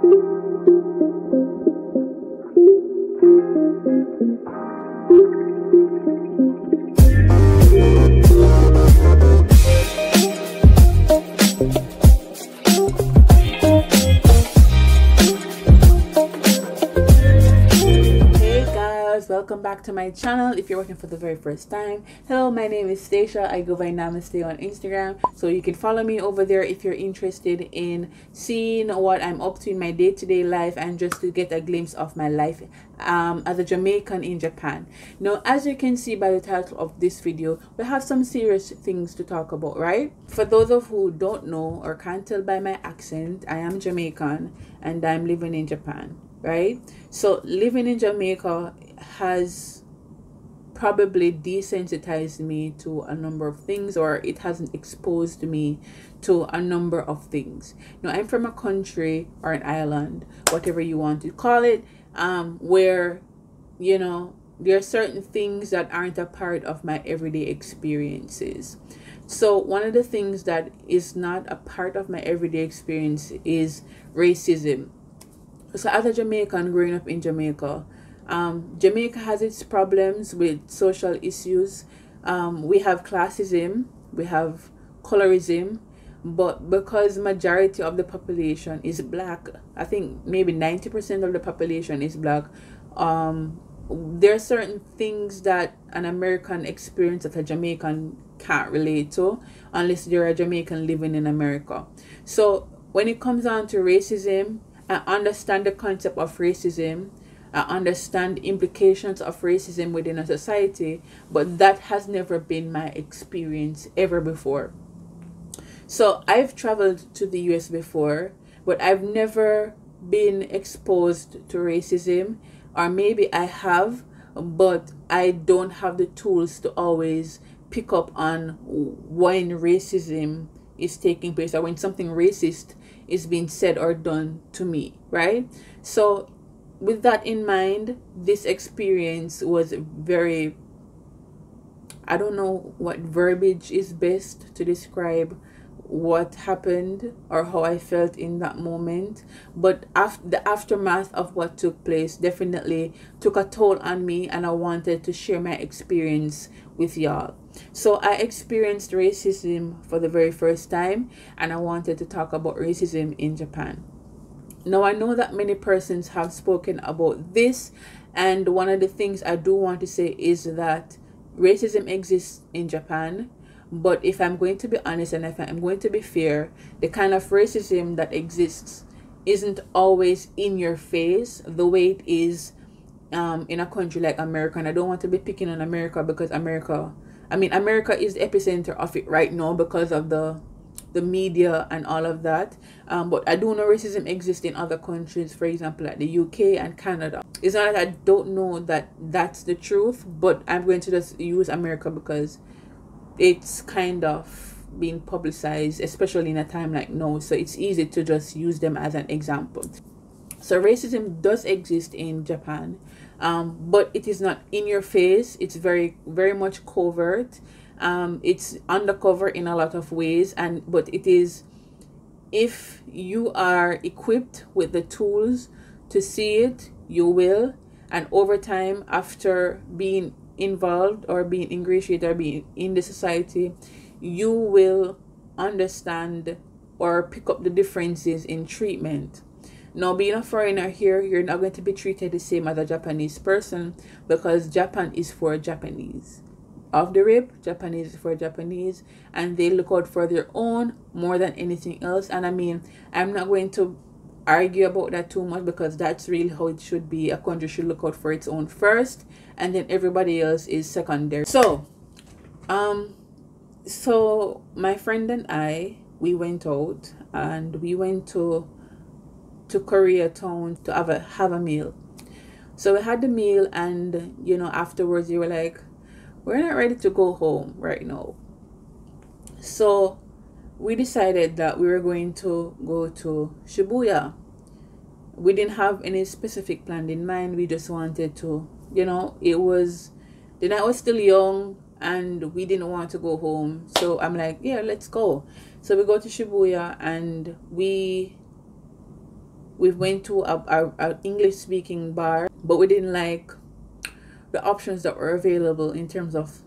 Thank you. Back to my channel if you're watching for the very first time. Hello my name is Staecha. I go by Namastae on Instagram. So you can follow me over there if you're interested in seeing what I'm up to in my day-to-day -day life and just to get a glimpse of my life um, as a Jamaican in Japan. Now as you can see by the title of this video we have some serious things to talk about right? For those of who don't know or can't tell by my accent I am Jamaican and I'm living in Japan right? So living in Jamaica has probably desensitized me to a number of things or it hasn't exposed me to a number of things. Now i'm from a country or an island whatever you want to call it um where you know there are certain things that aren't a part of my everyday experiences. So one of the things that is not a part of my everyday experience is racism. So as a jamaican growing up in jamaica um, Jamaica has its problems with social issues. Um, we have classism, we have colorism, but because majority of the population is black, I think maybe 90% of the population is black, um, there are certain things that an American experience that a Jamaican can't relate to unless you're a Jamaican living in America. So when it comes down to racism, I understand the concept of racism I understand implications of racism within a society, but that has never been my experience ever before. So I've traveled to the US before, but I've never been exposed to racism, or maybe I have, but I don't have the tools to always pick up on when racism is taking place or when something racist is being said or done to me, right? So with that in mind, this experience was very, I don't know what verbiage is best to describe what happened or how I felt in that moment. But after the aftermath of what took place definitely took a toll on me, and I wanted to share my experience with y'all. So I experienced racism for the very first time, and I wanted to talk about racism in Japan. Now, I know that many persons have spoken about this, and one of the things I do want to say is that racism exists in Japan. But if I'm going to be honest and if I'm going to be fair, the kind of racism that exists isn't always in your face the way it is um, in a country like America. And I don't want to be picking on America because America, I mean, America is the epicenter of it right now because of the the media and all of that. Um, but I do know racism exists in other countries, for example, like the UK and Canada. It's not that I don't know that that's the truth, but I'm going to just use America because it's kind of being publicized, especially in a time like now. So it's easy to just use them as an example. So racism does exist in Japan, um, but it is not in your face. It's very, very much covert um, it's undercover in a lot of ways and but it is if you are equipped with the tools to see it you will. And over time after being involved or being ingratiated or being in the society you will understand or pick up the differences in treatment. Now being a foreigner here you're not going to be treated the same as a japanese person because japan is for japanese off the rip japanese for japanese and they look out for their own more than anything else. And i mean i'm not going to argue about that too much because that's really how it should be. A country should look out for its own first and then everybody else is secondary. So um so my friend and i we went out and we went to to koreatown to have a have a meal. So we had the meal and you know afterwards you were like we're not ready to go home right now. So we decided that we were going to go to Shibuya. We didn't have any specific plan in mind. We just wanted to, you know, it was the night was still young and we didn't want to go home. So I'm like, yeah, let's go. So we go to Shibuya and we we went to a, a, a English speaking bar, but we didn't like the options that were available in terms of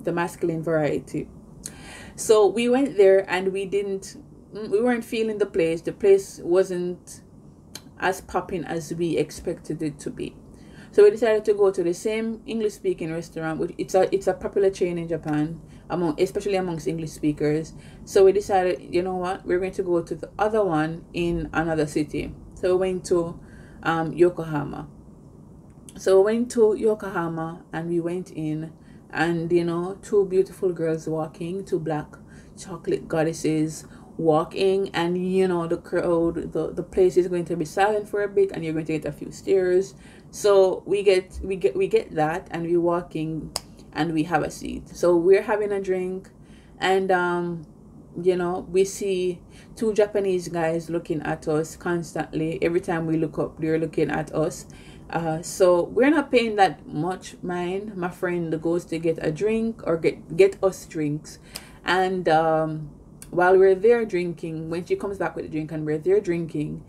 the masculine variety. So we went there and we didn't mm, we weren't feeling the place. The place wasn't as popping as we expected it to be. So we decided to go to the same English speaking restaurant, which it's a it's a popular chain in Japan among especially amongst English speakers. So we decided, you know what, we're going to go to the other one in another city. So we went to um, Yokohama. So we went to Yokohama and we went in and you know two beautiful girls walking two black chocolate goddesses walking and you know the crowd the, the place is going to be silent for a bit and you're going to get a few stares. So we get we get we get that and we're walking and we have a seat. So we're having a drink and um you know we see two japanese guys looking at us constantly. Every time we look up they're looking at us uh, so we're not paying that much mind. My friend goes to get a drink or get get us drinks, and um, while we're there drinking, when she comes back with the drink and we're there drinking,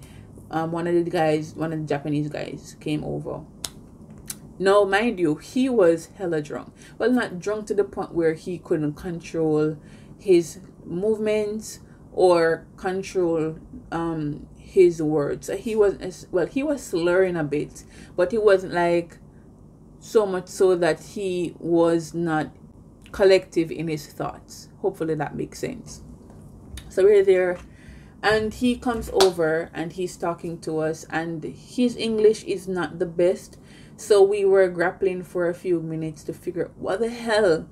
um, one of the guys, one of the Japanese guys, came over. Now, mind you, he was hella drunk. Well, not drunk to the point where he couldn't control his movements or control um his words. He was well, he was slurring a bit, but it wasn't like so much so that he was not collective in his thoughts. Hopefully that makes sense. So we're there and he comes over and he's talking to us and his English is not the best. So we were grappling for a few minutes to figure out what the hell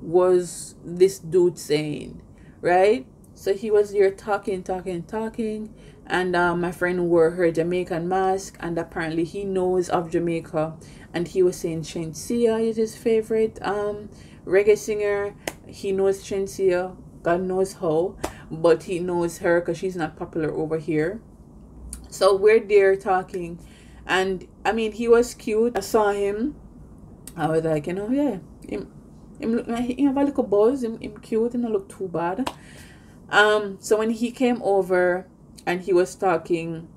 was this dude saying, right? So he was there talking, talking, talking, and uh, my friend wore her Jamaican mask, and apparently he knows of Jamaica, and he was saying Shenseea is his favorite um reggae singer. He knows Shenseea, God knows how, but he knows her because she's not popular over here. So we're there talking, and I mean he was cute. I saw him. I was like, you know, yeah, him, him look he have a little buzz. Him, him cute. Him not look too bad. Um, so when he came over and he was talking,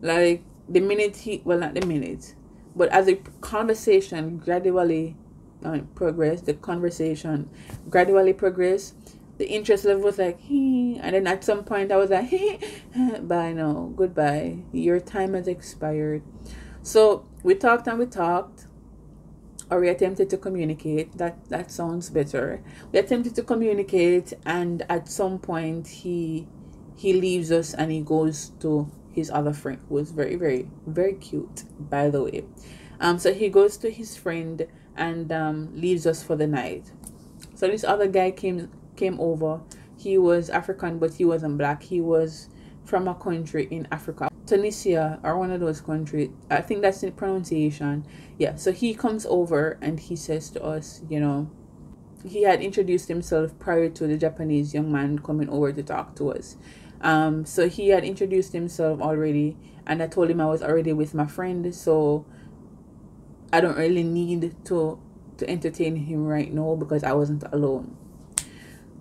like the minute he, well, not the minute, but as the conversation gradually uh, progressed, the conversation gradually progressed, the interest level was like, hey, and then at some point I was like, hey, bye now, goodbye, your time has expired. So we talked and we talked or we attempted to communicate that that sounds better. We attempted to communicate and at some point he he leaves us and he goes to his other friend who was very very very cute by the way. Um so he goes to his friend and um leaves us for the night. So this other guy came came over. He was african but he wasn't black. He was from a country in africa Tunisia or one of those countries. I think that's the pronunciation. Yeah. So he comes over and he says to us, you know, he had introduced himself prior to the Japanese young man coming over to talk to us. Um, so he had introduced himself already, and I told him I was already with my friend, so I don't really need to to entertain him right now because I wasn't alone.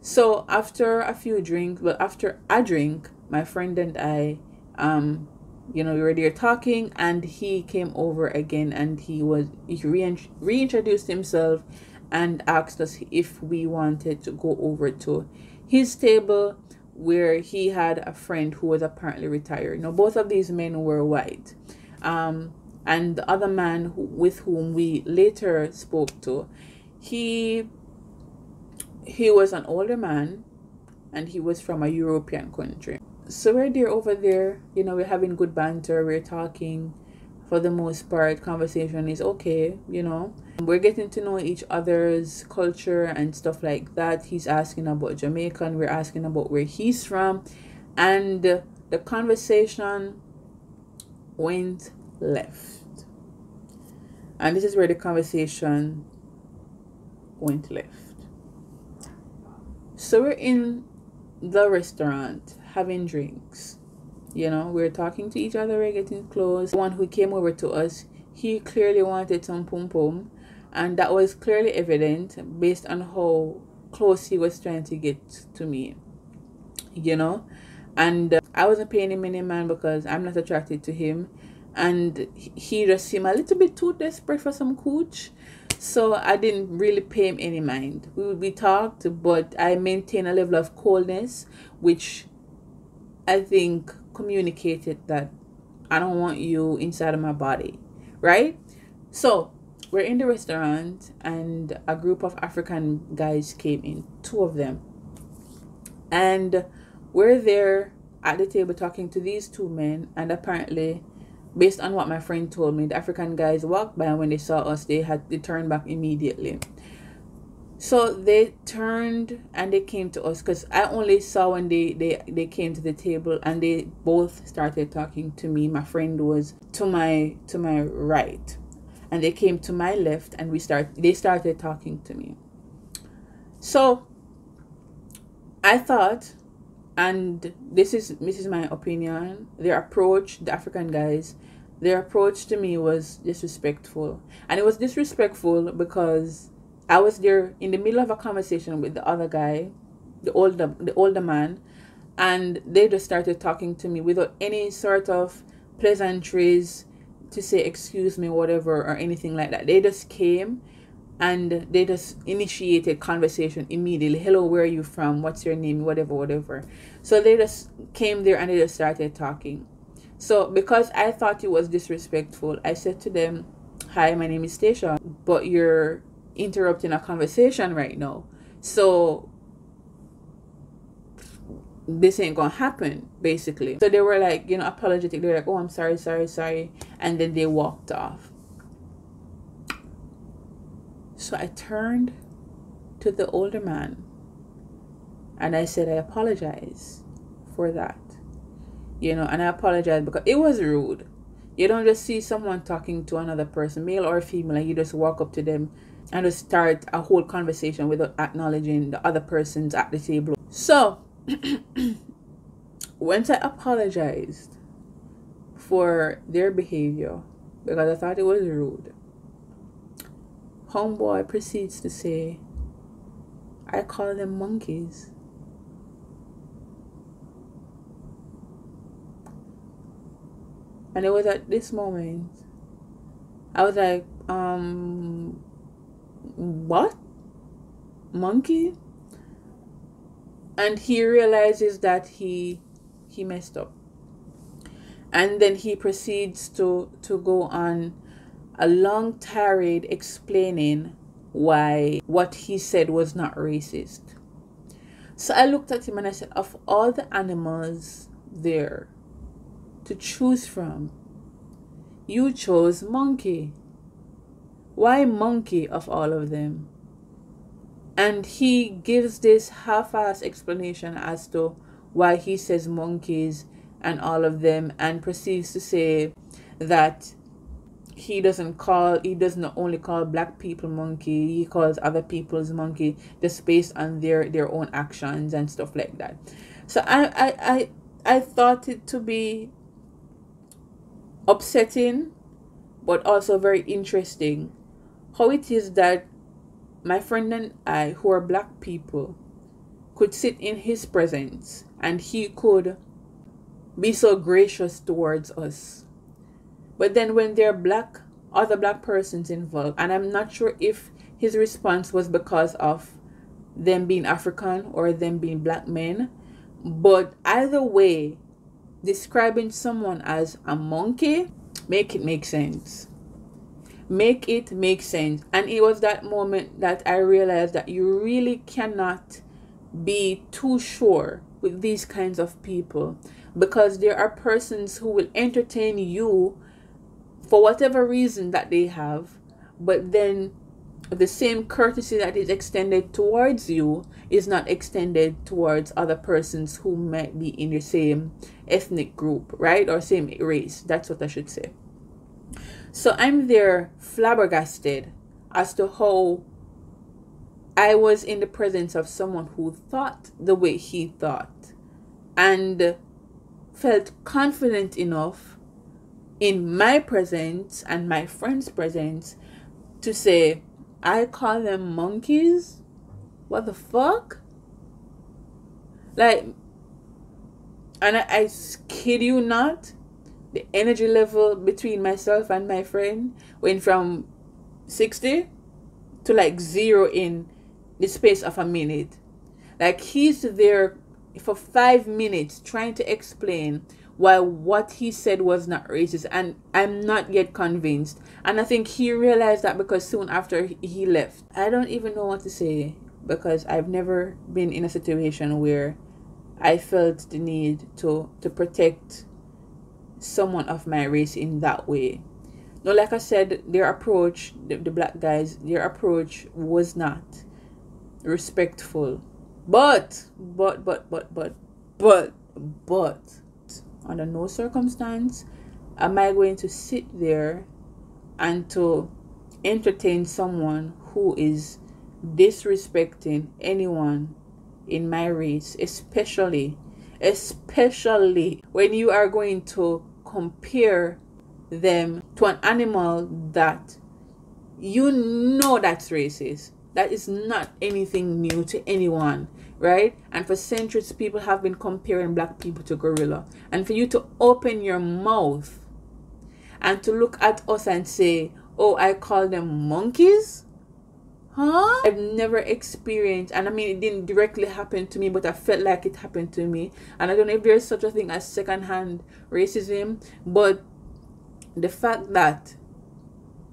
So after a few drinks, well, after a drink, my friend and I um you know we were there talking and he came over again and he was he re- reintroduced himself and asked us if we wanted to go over to his table where he had a friend who was apparently retired. Now both of these men were white. Um, and the other man who, with whom we later spoke to he he was an older man and he was from a european country so we're there over there you know we're having good banter we're talking. For the most part conversation is okay you know. We're getting to know each other's culture and stuff like that. He's asking about jamaica and we're asking about where he's from. And the conversation went left. And this is where the conversation went left. So we're in the restaurant having drinks. You know, we are talking to each other, we are getting close. The one who came over to us, he clearly wanted some pum pum, and that was clearly evident based on how close he was trying to get to me. You know, and uh, I wasn't paying him any mind because I'm not attracted to him. And he just seemed a little bit too desperate for some cooch. So I didn't really pay him any mind. We, would we talked, but I maintained a level of coldness, which I think communicated that I don't want you inside of my body, right? So we're in the restaurant, and a group of African guys came in, two of them, and we're there at the table talking to these two men, and apparently, based on what my friend told me, the African guys walked by, and when they saw us, they had they turned back immediately. So they turned and they came to us because I only saw when they, they they came to the table and they both started talking to me. My friend was to my to my right, and they came to my left and we start they started talking to me. So I thought, and this is this is my opinion. Their approach, the African guys, their approach to me was disrespectful, and it was disrespectful because I was there in the middle of a conversation with the other guy, the older the older man, and they just started talking to me without any sort of pleasantries to say excuse me whatever or anything like that. They just came and they just initiated conversation immediately. Hello, where are you from? What's your name? Whatever, whatever. So they just came there and they just started talking. So because I thought it was disrespectful, I said to them, Hi, my name is Staecha, but you're interrupting a conversation right now. So this ain't gonna happen, basically. So they were like, you know, apologetic. They're like, oh, I'm sorry, sorry, sorry. And then they walked off. So I turned to the older man and I said, I apologize for that. You know, and I apologize because it was rude. You don't just see someone talking to another person, male or female, and you just walk up to them and to start a whole conversation without acknowledging the other persons at the table. So, once I apologized for their behavior because I thought it was rude, homeboy proceeds to say, I call them monkeys. And it was at this moment I was like, um, what? Monkey? And he realizes that he he messed up. And then he proceeds to to go on a long tirade explaining why what he said was not racist. So I looked at him and I said, of all the animals there to choose from, you chose monkey. Why monkey of all of them? And he gives this half ass explanation as to why he says monkeys and all of them and proceeds to say that he doesn't call he doesn't only call black people monkey he calls other people's monkey just based on their their own actions and stuff like that so i i i, I thought it to be upsetting but also very interesting how it is that my friend and I, who are black people, could sit in his presence and he could be so gracious towards us. But then when there are black other black persons involved, and I'm not sure if his response was because of them being African or them being black men, but either way, describing someone as a monkey make it make sense make it make sense. And it was that moment that i realized that you really cannot be too sure with these kinds of people. Because there are persons who will entertain you for whatever reason that they have but then the same courtesy that is extended towards you is not extended towards other persons who might be in the same ethnic group right? Or same race. That's what i should say so I'm there flabbergasted as to how I was in the presence of someone who thought the way he thought and felt confident enough in my presence and my friend's presence to say, I call them monkeys? What the fuck? Like, And I, I kid you not, the energy level between myself and my friend went from 60 to like zero in the space of a minute. Like he's there for five minutes trying to explain why what he said was not racist and i'm not yet convinced and i think he realized that because soon after he left i don't even know what to say because i've never been in a situation where i felt the need to to protect someone of my race in that way. No like i said their approach the, the black guys their approach was not respectful. But but but but but but but under no circumstance am I going to sit there and to entertain someone who is disrespecting anyone in my race, especially, especially when you are going to compare them to an animal that you know that's racist. That is not anything new to anyone right? And for centuries, people have been comparing black people to gorilla. And for you to open your mouth and to look at us and say, oh, I call them monkeys? Huh? I've never experienced, and I mean, it didn't directly happen to me, but I felt like it happened to me. And I don't know if there's such a thing as secondhand racism, but the fact that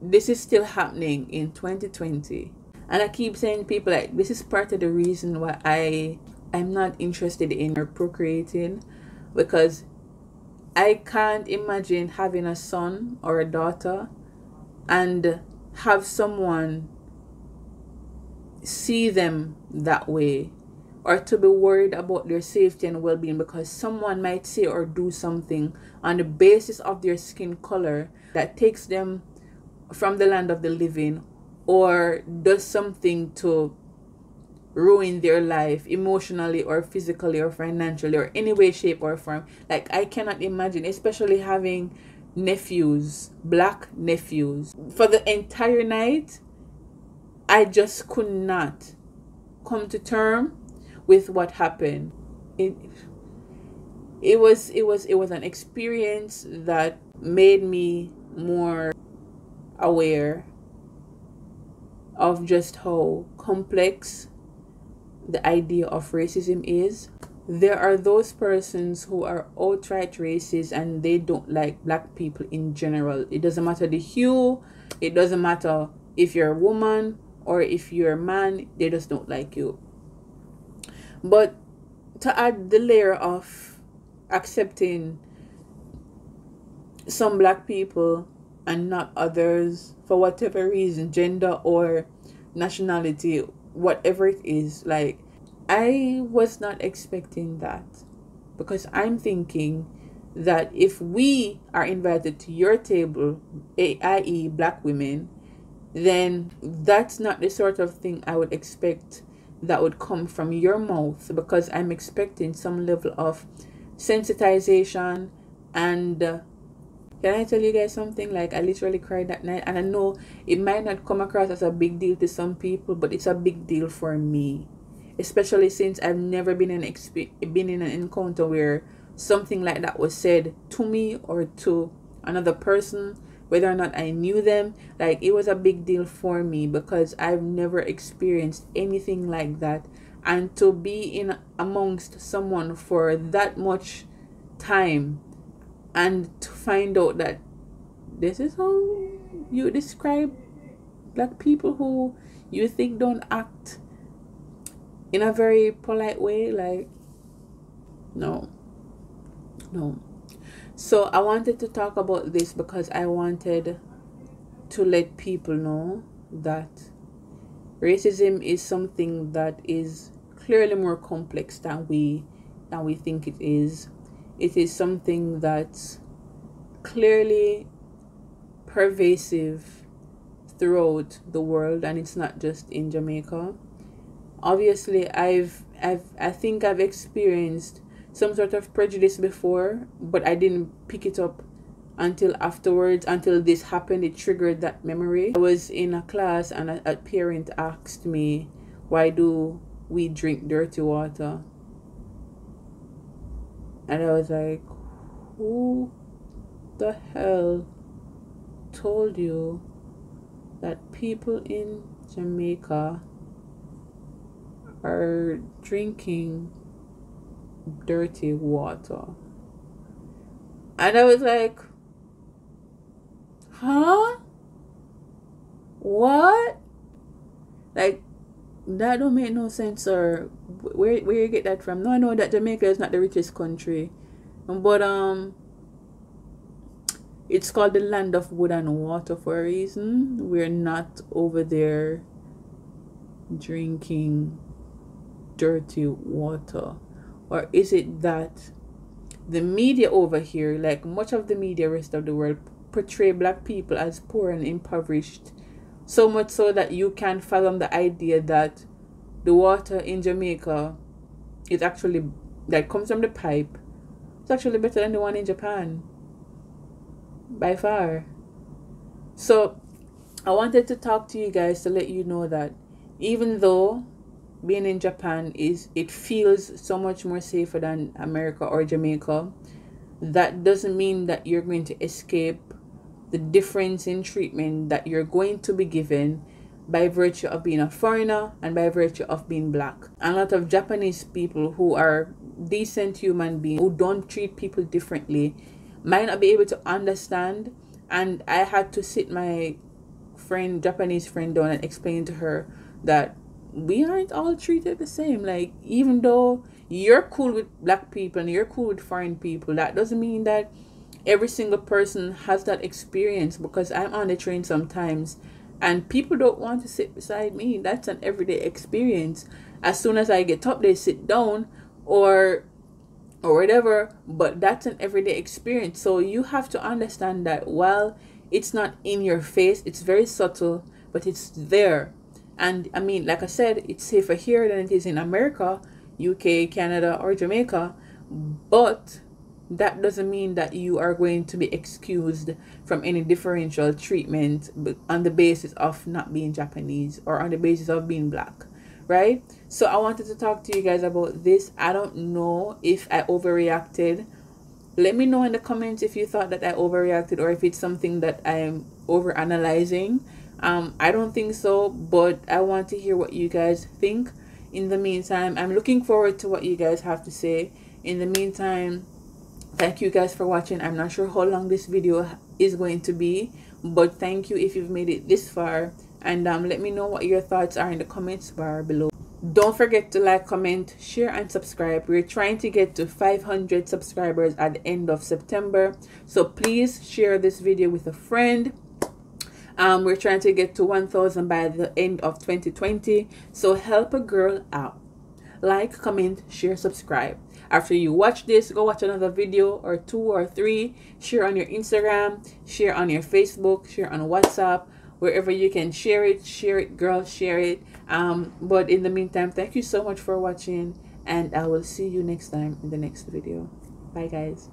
this is still happening in 2020 and I keep saying people like this is part of the reason why I I'm not interested in procreating because I can't imagine having a son or a daughter and have someone see them that way or to be worried about their safety and well-being because someone might say or do something on the basis of their skin color that takes them from the land of the living or does something to ruin their life emotionally or physically or financially or any way shape or form. Like i cannot imagine especially having nephews black nephews. For the entire night i just could not come to term with what happened it it was it was it was an experience that made me more aware of just how complex the idea of racism is. There are those persons who are outright racist and they don't like black people in general. It doesn't matter the hue, it doesn't matter if you're a woman or if you're a man, they just don't like you. But to add the layer of accepting some black people and not others for whatever reason, gender or nationality, whatever it is. Like, I was not expecting that because I'm thinking that if we are invited to your table, i.e., black women, then that's not the sort of thing I would expect that would come from your mouth because I'm expecting some level of sensitization and uh, can I tell you guys something? Like, I literally cried that night, and I know it might not come across as a big deal to some people, but it's a big deal for me, especially since I've never been in exp- been in an encounter where something like that was said to me or to another person, whether or not I knew them. Like, it was a big deal for me because I've never experienced anything like that, and to be in amongst someone for that much time and to find out that this is how you describe black people who you think don't act in a very polite way like no no so i wanted to talk about this because i wanted to let people know that racism is something that is clearly more complex than we than we think it is it is something that's clearly pervasive throughout the world and it's not just in Jamaica. Obviously, I've I've I think I've experienced some sort of prejudice before, but I didn't pick it up until afterwards until this happened it triggered that memory. I was in a class and a, a parent asked me why do we drink dirty water? And I was like, who the hell told you that people in Jamaica are drinking dirty water? And I was like, huh? What? Like, that don't make no sense, or where where you get that from? No, I know that Jamaica is not the richest country, but um, it's called the land of wood and water for a reason. We're not over there drinking dirty water, or is it that the media over here, like much of the media rest of the world, portray black people as poor and impoverished so much so that you can fathom the idea that the water in Jamaica is actually that comes from the pipe. It's actually better than the one in Japan. By far. So I wanted to talk to you guys to let you know that even though being in Japan is it feels so much more safer than America or Jamaica, that doesn't mean that you're going to escape the difference in treatment that you're going to be given by virtue of being a foreigner and by virtue of being black. A lot of Japanese people who are decent human beings who don't treat people differently might not be able to understand. And I had to sit my friend, Japanese friend, down and explain to her that we aren't all treated the same. Like, even though you're cool with black people and you're cool with foreign people, that doesn't mean that every single person has that experience because I'm on the train sometimes and people don't want to sit beside me. That's an everyday experience. As soon as I get up, they sit down or or whatever, but that's an everyday experience. So you have to understand that while it's not in your face, it's very subtle, but it's there. And I mean, like I said, it's safer here than it is in America, UK, Canada, or Jamaica. But that doesn't mean that you are going to be excused from any differential treatment on the basis of not being Japanese or on the basis of being black, right? So I wanted to talk to you guys about this. I don't know if I overreacted. Let me know in the comments if you thought that I overreacted or if it's something that I'm overanalyzing. Um, I don't think so, but I want to hear what you guys think. In the meantime, I'm looking forward to what you guys have to say. In the meantime, thank you guys for watching. I'm not sure how long this video is going to be but thank you if you've made it this far. And um, let me know what your thoughts are in the comments bar below. Don't forget to like comment share and subscribe. We're trying to get to 500 subscribers at the end of september. So please share this video with a friend um, we're trying to get to 1000 by the end of 2020 so help a girl out. Like comment share subscribe. After you watch this go watch another video or two or three. Share on your instagram share on your facebook share on whatsapp. Wherever you can share it share it girl share it. Um but in the meantime thank you so much for watching and i will see you next time in the next video. Bye guys